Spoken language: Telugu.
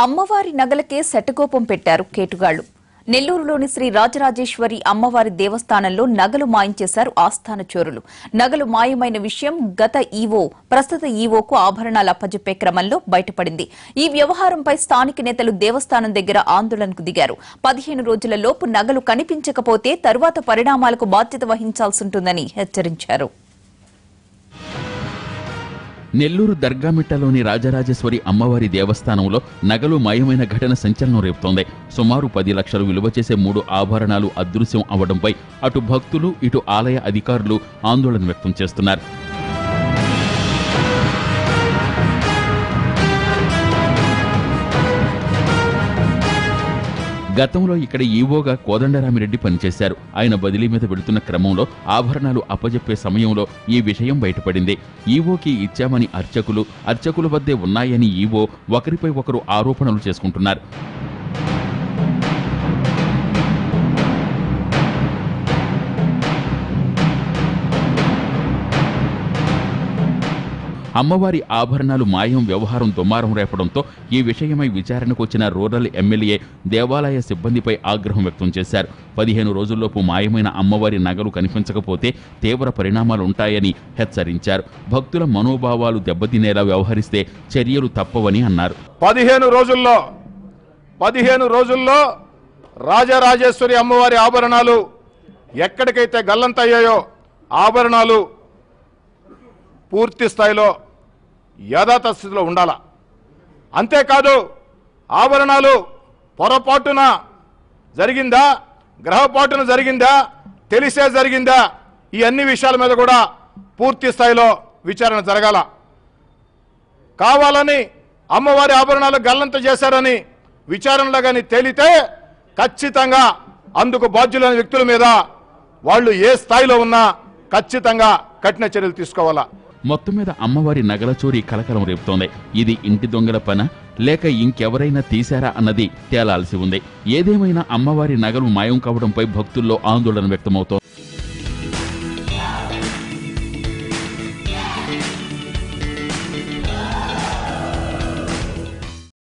అమ్మవారి నగలకే శటకోపం పెట్టారు కేటుగాళ్ళు నెల్లూరులోని శ్రీ రాజరాజేశ్వరి అమ్మవారి దేవస్థానంలో నగలు మాయించేశారు ఆస్థాన చోరులు. నగలు మాయమైన విషయం గత ఈవో ప్రస్తుత ఈవోకు ఆభరణాలు అప్పజెప్పే క్రమంలో బయటపడింది. ఈ వ్యవహారంపై స్థానిక నేతలు దేవస్థానం దగ్గర ఆందోళనకు దిగారు. పదిహేను రోజుల లోపు నగలు కనిపించకపోతే తరువాత పరిణామాలకు బాధ్యత వహించాల్సి ఉంటుందని హెచ్చరించారు. నెల్లూరు దర్గామిట్టలోని రాజరాజేశ్వరి అమ్మవారి దేవస్థానంలో నగలు మాయమైన ఘటన సంచలనం రేపుతోంది. సుమారు పది లక్షలు విలువ చేసే మూడు ఆభరణాలు అదృశ్యం అవడంపై అటు భక్తులు ఇటు ఆలయ అధికారులు ఆందోళన వ్యక్తం చేస్తున్నారు. గతంలో ఇక్కడ ఈవోగా కోదండరామిరెడ్డి పనిచేశారు. ఆయన బదిలీ మీద వెళుతున్న క్రమంలో ఆభరణాలు అప్పజెప్పే సమయంలో ఈ విషయం బయటపడింది. ఈవోకి ఇచ్చామని అర్చకులు అర్చకుల వద్దే ఉన్నాయని ఈవో ఒకరిపై ఒకరు ఆరోపణలు చేసుకుంటున్నారు. అమ్మవారి ఆభరణాలు మాయం వ్యవహారం దుమారం రేపడంతో ఈ విషయమై విచారణకు వచ్చిన రూరల్ ఎమ్మెల్యే దేవాలయ సిబ్బందిపై ఆగ్రహం వ్యక్తం చేశారు. పదిహేను రోజుల్లోపు మాయమైన అమ్మవారి నగలు కనిపించకపోతే తీవ్ర పరిణామాలు ఉంటాయని హెచ్చరించారు. భక్తుల మనోభావాలు దెబ్బతినేలా వ్యవహరిస్తే చర్యలు తప్పవని అన్నారు. పదిహేను రోజుల్లో పదిహేను రోజుల్లో రాజరాజేశ్వరి అమ్మవారి ఆభరణాలు ఎక్కడికైతే గల్లంతయ్యాయో ఆభరణాలు పూర్తి స్థాయిలో యథాత స్థితిలో ఉండాల? అంతేకాదు ఆభరణాలు పొరపాటున జరిగిందా? గ్రహపాటున జరిగిందా? తెలిసే జరిగిందా? ఈ అన్ని విషయాల మీద కూడా పూర్తి స్థాయిలో విచారణ జరగాల. కావాలని అమ్మవారి ఆభరణాలు గల్లంత చేశారని విచారణలో కానీ తేలితే ఖచ్చితంగా అందుకు బాధ్యులైన వ్యక్తుల మీద వాళ్ళు ఏ స్థాయిలో ఉన్నా ఖచ్చితంగా కఠిన చర్యలు తీసుకోవాలా. మొత్తం మీద అమ్మవారి నగల చోరీ కలకలం రేపుతోంది. ఇది ఇంటి దొంగల పన? లేక ఇంకెవరైనా తీశారా అన్నది తేలాల్సి ఉంది. ఏదేమైనా అమ్మవారి నగలు మాయం కావడంపై భక్తుల్లో ఆందోళన వ్యక్తమవుతోంది.